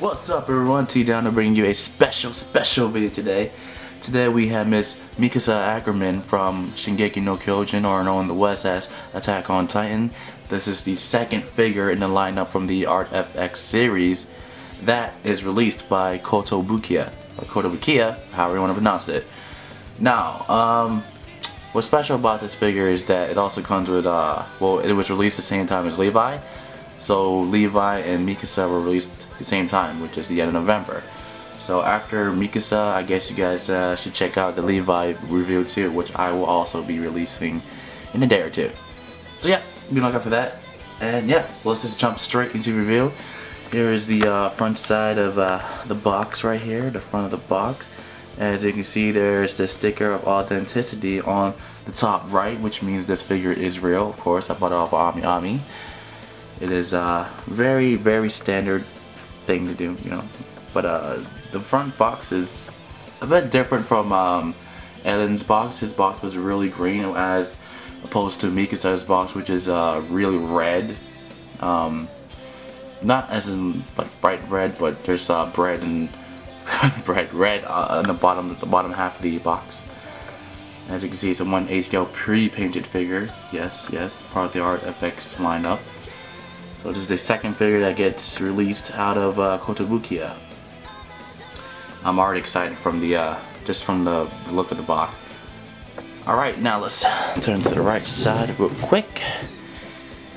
What's up everyone, T-Dyno to bring you a special, special video today. Today we have Miss Mikasa Ackerman from Shingeki no Kyojin or known in the West as Attack on Titan. This is the second figure in the lineup from the Art FX series that is released by Kotobukiya, or Kotobukiya, however you want to pronounce it. Now, um, what's special about this figure is that it also comes with, uh, well, it was released the same time as Levi. So Levi and Mikasa were released the same time, which is the end of November. So after Mikasa, I guess you guys uh, should check out the Levi review too, which I will also be releasing in a day or two. So yeah, be looking for that. And yeah, let's just jump straight into review. Here is the uh, front side of uh, the box right here, the front of the box. As you can see, there's the sticker of authenticity on the top right, which means this figure is real. Of course, I bought it off of Ami Ami. It is a very, very standard thing to do, you know. But uh, the front box is a bit different from um, Eren's box. His box was really green as opposed to Mikasa's box, which is uh, really red. Um, not as in like bright red, but there's uh, bread and bright red uh, on the bottom, the bottom half of the box. As you can see, it's a 1 8 scale pre-painted figure. Yes, yes, part of the Art FX lineup. So this is the second figure that gets released out of uh, Kotobukiya. I'm already excited from the uh, just from the, look of the box. Alright, now let's turn to the right side real quick.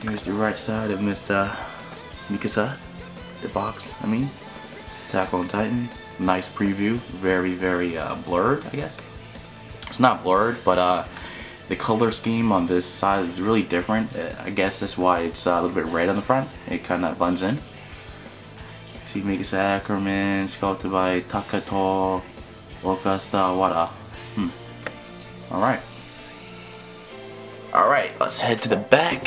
Here's the right side of Miss uh, Mikasa. The box, I mean. Attack on Titan. Nice preview. Very, very uh, blurred, I guess. It's not blurred, but uh, the color scheme on this side is really different. Uh, I guess that's why it's uh, a little bit red on the front. It kind of blends in. See Mikasa Ackerman, sculpted by Takato Okasawara. Hmm. Alright. Alright, let's head to the back.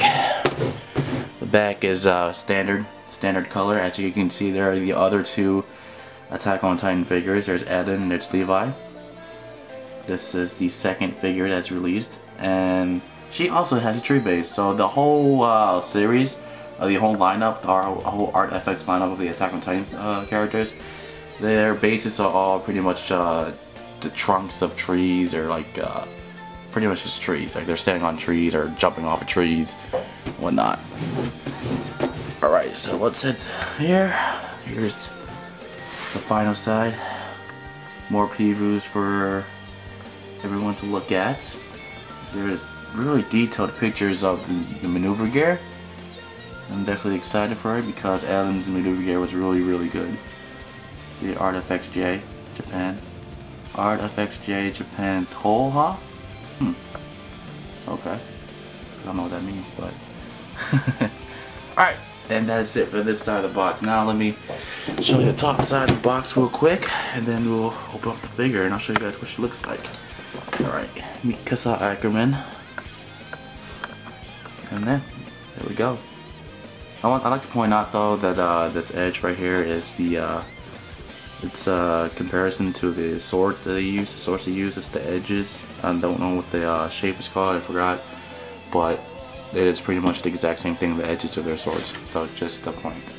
The back is uh, standard, standard color. As you can see there are the other two Attack on Titan figures. There's Eren and there's Levi. This is the second figure that's released and she also has a tree base. So the whole uh, series, uh, the whole lineup, our whole Art FX lineup of the Attack on Titan uh, characters, their bases are all pretty much uh, the trunks of trees or like uh, pretty much just trees. Like they're standing on trees or jumping off of trees, whatnot. Alright, so let's hit here. Here's the final side. More previews for everyone to look at. There's really detailed pictures of the, the maneuver gear. I'm definitely excited for it because Adam's maneuver gear was really, really good. See Art FXJ, Japan. Art FXJ, Japan, Toha? Hmm. Okay. I don't know what that means, but... Alright, and that's it for this side of the box. Now let me show you the top side of the box real quick, and then we'll open up the figure, and I'll show you guys what she looks like. Mikasa Ackerman. And then, there we go. I want I like to point out though that uh, this edge right here is the uh, it's a uh, comparison to the sword that they use, the source they use, it's the edges. I don't know what the uh, shape is called, I forgot. But it is pretty much the exact same thing, the edges of their swords. So just a point.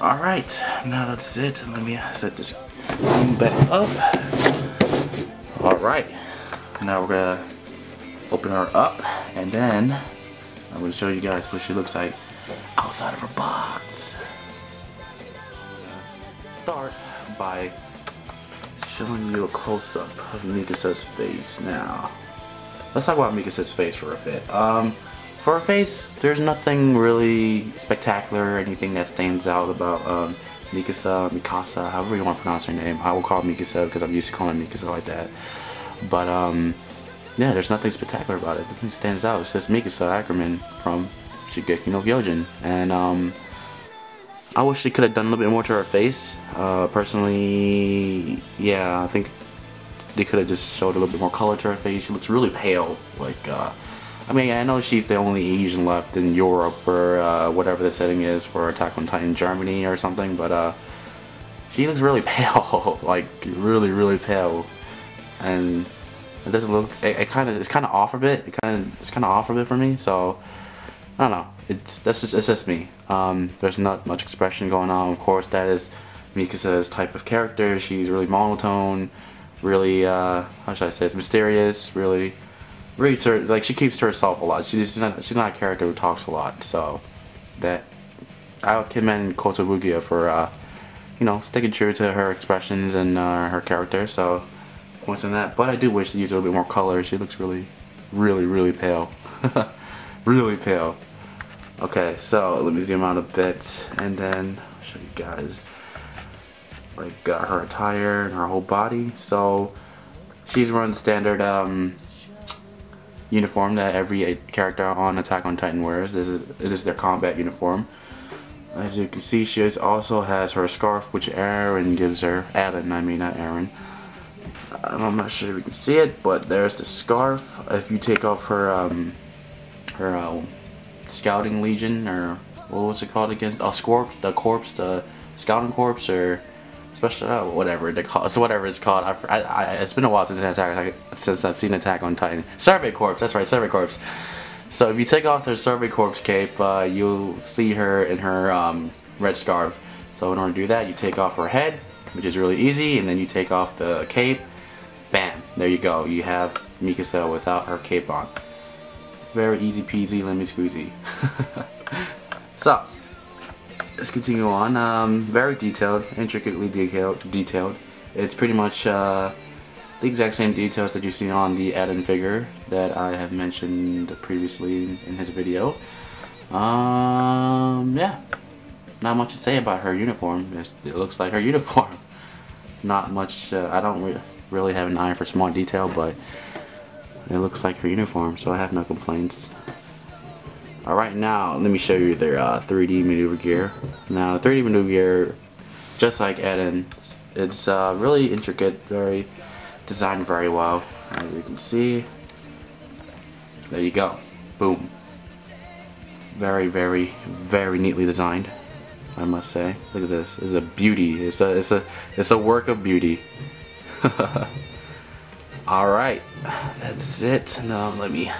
Alright, now that's it. Let me set this thing back up. Alright, now we're gonna open her up and then I'm gonna show you guys what she looks like outside of her box. Start by showing you a close-up of Mikasa's face now. Let's talk about Mikasa's face for a bit. Um, for her face, there's nothing really spectacular or anything that stands out about um, Mikasa, Mikasa, however you want to pronounce her name. I will call Mikasa because I'm used to calling Mikasa like that. But um, yeah, there's nothing spectacular about it. Nothing stands out. It's just Mikasa Ackerman from Shingeki no Kyojin. And um, I wish they could have done a little bit more to her face. Uh, personally, yeah, I think they could have just showed a little bit more color to her face. She looks really pale. Like, uh, I mean, I know she's the only Asian left in Europe or uh, whatever the setting is for Attack on Titan Germany or something, but uh, she looks really pale. like, really, really pale. And it doesn't look. It, it kind of it's kind of off a bit. It kind of it's kind of off a bit for me. So I don't know. it's that's just, it's just me. Um, there's not much expression going on. Of course, that is Mikasa's type of character. She's really monotone, really uh, how should I say? It's mysterious, really, really like she keeps to herself a lot. She's not she's not a character who talks a lot. So that I would commend Kotobukiya for uh, you know sticking true to her expressions and uh, her character. So points on that. But I do wish to use a little bit more color. She looks really, really, really pale. really pale. Okay, so let me zoom out a bit and then I'll show you guys like uh, her attire and her whole body. So she's wearing the standard um, uniform that every character on Attack on Titan wears. It is, it is their combat uniform. As you can see, she also has her scarf, which Aaron gives her. Eren, I mean, not Eren. I'm not sure if you can see it, but there's the scarf. If you take off her, um, her uh, scouting legion or what was it called against? Oh, Scorp, the corpse, the scouting corpse, or special, uh, whatever they call, so whatever it's called. I, I, it's been a while since attack since I've seen Attack on Titan. Survey Corps, that's right, Survey Corps. So if you take off the Survey Corps cape, uh, you'll see her in her um, red scarf. So in order to do that, you take off her head, which is really easy, and then you take off the cape. Bam! There you go. You have Mikasa without her cape on. Very easy peasy, lemon squeezy. so, let's continue on. Um, very detailed, intricately detailed. detailed. It's pretty much uh, the exact same details that you see on the Eren figure that I have mentioned previously in his video. Um, yeah, not much to say about her uniform. It looks like her uniform. Not much, uh, I don't really have an eye for small detail, but it looks like her uniform, so I have no complaints. Alright, now let me show you their uh, 3D maneuver gear. Now, 3D maneuver gear, just like Eren, it's uh, really intricate, very designed very well. As you can see, there you go. Boom. Very, very, very neatly designed. I must say. Look at this. It's a beauty. It's a it's a it's a work of beauty. Alright, that's it. Now let me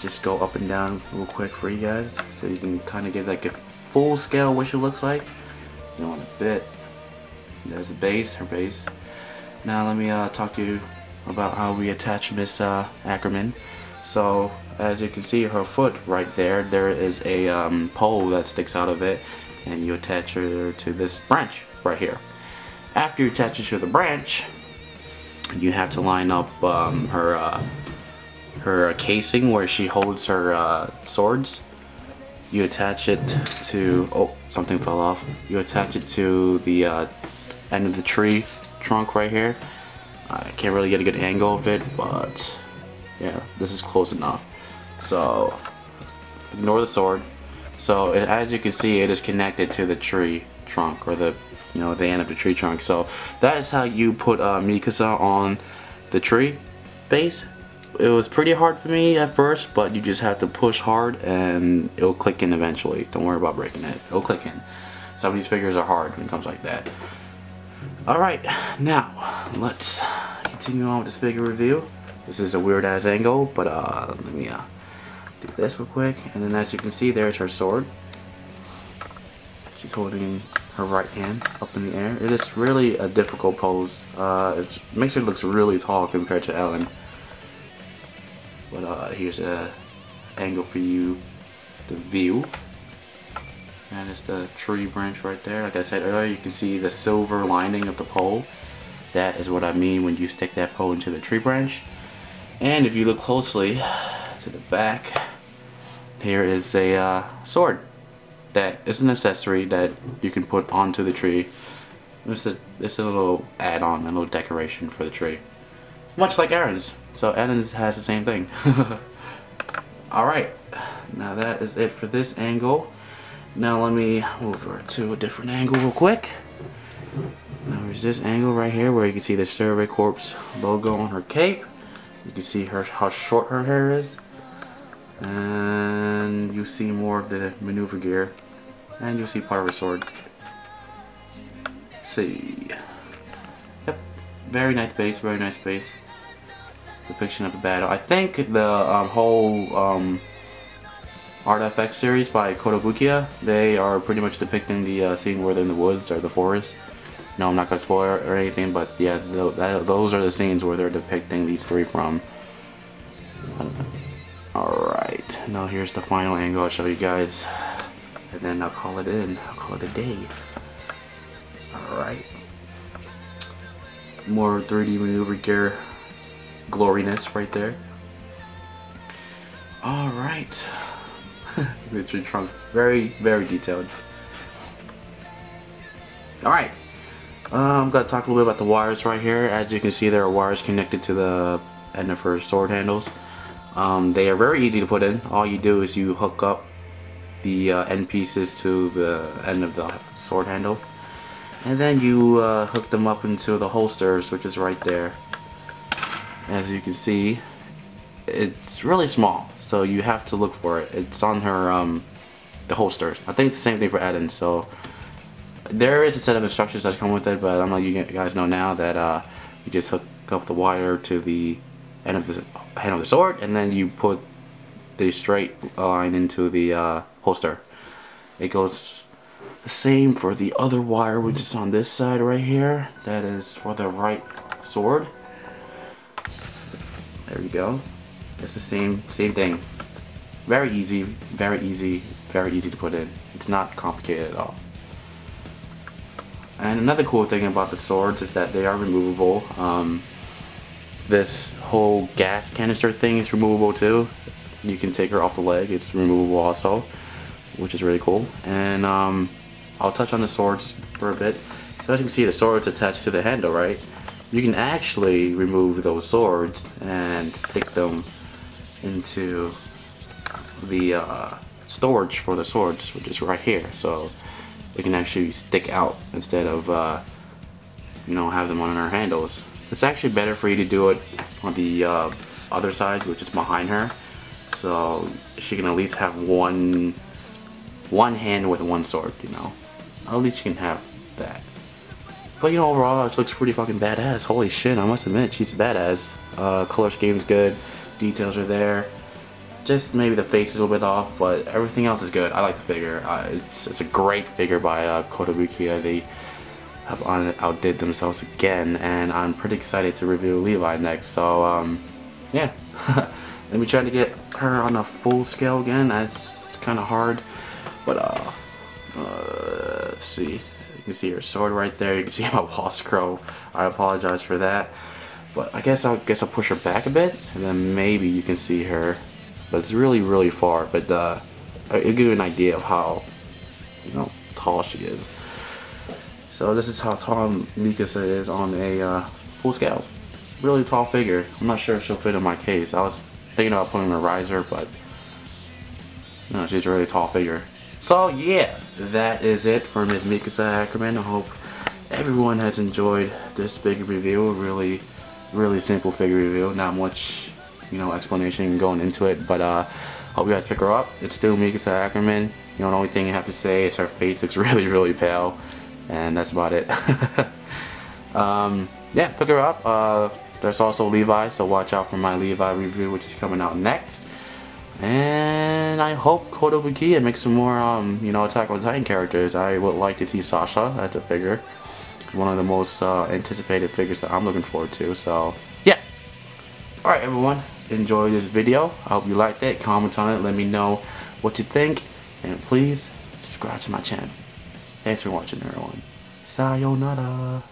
just go up and down real quick for you guys so you can kind of get like a full scale what she looks like. Zoom on a bit. There's the base, her base. Now let me uh, talk to you about how we attach Miss uh, Ackerman. So as you can see her foot right there, there is a um, pole that sticks out of it and you attach her to this branch right here. After you attach it to the branch, you have to line up um, her uh, her casing where she holds her uh, swords. You attach it to oh something fell off. You attach it to the uh, end of the tree trunk right here. I can't really get a good angle of it, but yeah, this is close enough. So ignore the sword. So as you can see, it is connected to the tree trunk or the you know, the end of the tree trunk. So that is how you put uh, Mikasa on the tree base. It was pretty hard for me at first, but you just have to push hard and it'll click in eventually. Don't worry about breaking it. It'll click in. Some of these figures are hard when it comes like that. Alright, now let's continue on with this figure review. This is a weird ass angle, but uh, let me uh, do this real quick. And then as you can see, there's her sword. She's holding her right hand up in the air. It is really a difficult pose. Uh, it makes her look really tall compared to Eren. But uh, here's a angle for you to view. And it's the tree branch right there. Like I said earlier, you can see the silver lining of the pole. That is what I mean when you stick that pole into the tree branch. And if you look closely to the back, here is a uh, sword that is an accessory that you can put onto the tree. It's a, it's a little add-on, a little decoration for the tree. Much like Eren's. So Eren's has the same thing. Alright, now that is it for this angle. Now let me move her to a different angle real quick. Now there's this angle right here where you can see the Survey Corps logo on her cape. You can see her how short her hair is. And you see more of the maneuver gear and you'll see part of her sword. Let's see. Yep. Very nice base, very nice base. Depiction of the battle. I think the um, whole um, Art FX series by Kotobukiya. They are pretty much depicting the uh, scene where they're in the woods or the forest. No, I'm not gonna spoil or anything, but yeah, th that, those are the scenes where they're depicting these three from. Alright, now here's the final angle I'll show you guys. And then I'll call it in. I'll call it a day. Alright. More 3D maneuver gear gloriness right there. Alright. the trunk. Very, very detailed. Alright. Uh, I'm going to talk a little bit about the wires right here. As you can see, there are wires connected to the end of her sword handles. Um, they are very easy to put in. All you do is you hook up the uh, end pieces to the end of the sword handle. And then you uh, hook them up into the holsters, which is right there. As you can see, it's really small, so you have to look for it. It's on her, um, the holsters. I think it's the same thing for Eren, so there is a set of instructions that come with it, but I'm letting you guys know now that uh, you just hook up the wire to the end of the hand of the sword, and then you put the straight line into the uh, holster. It goes the same for the other wire, which is on this side right here. That is for the right sword. There we go. It's the same same thing. Very easy, very easy, very easy to put in. It's not complicated at all. And another cool thing about the swords is that they are removable. Um, this whole gas canister thing is removable too. You can take her off the leg, it's removable also, which is really cool. And um, I'll touch on the swords for a bit. So as you can see, the sword's attached to the handle, right? You can actually remove those swords and stick them into the uh, storage for the swords, which is right here. So it can actually stick out instead of, uh, you know, have them on our handles. It's actually better for you to do it on the uh, other side, which is behind her. So she can at least have one, one hand with one sword, you know. At least you can have that. But you know, overall, it looks pretty fucking badass. Holy shit, I must admit, she's badass. Uh, color scheme's good, details are there. Just maybe the face is a little bit off, but everything else is good. I like the figure. Uh, it's, it's a great figure by uh, Kotobukiya. They have outdid themselves again, and I'm pretty excited to review Levi next. So, um, yeah. Let me try to get her on a full scale again. That's kind of hard, but uh, uh, let's see. You can see her sword right there. You can see my boss crow. I apologize for that. But I guess I'll guess I'll push her back a bit, and then maybe you can see her but it's really really far but uh, it'll give you an idea of how you know tall she is so this is how tall Mikasa is on a uh, full scale really tall figure I'm not sure if she'll fit in my case I was thinking about putting a riser but you know, she's a really tall figure so yeah that is it for Ms. Mikasa Ackerman I hope everyone has enjoyed this figure review really really simple figure review not much you know, explanation going into it. But uh, hope you guys pick her up. It's still Mikasa Ackerman. You know, the only thing I have to say is her face looks really, really pale. And that's about it. um, yeah, pick her up. Uh, there's also Levi, so watch out for my Levi review, which is coming out next. And I hope Kotobukiya makes some more, um, you know, Attack on Titan characters. I would like to see Sasha as a figure. One of the most uh, anticipated figures that I'm looking forward to. So, yeah. Alright, everyone Enjoy this video. I hope you liked it. Comment on it. Let me know what you think. And please subscribe to my channel. Thanks for watching everyone. Sayonara.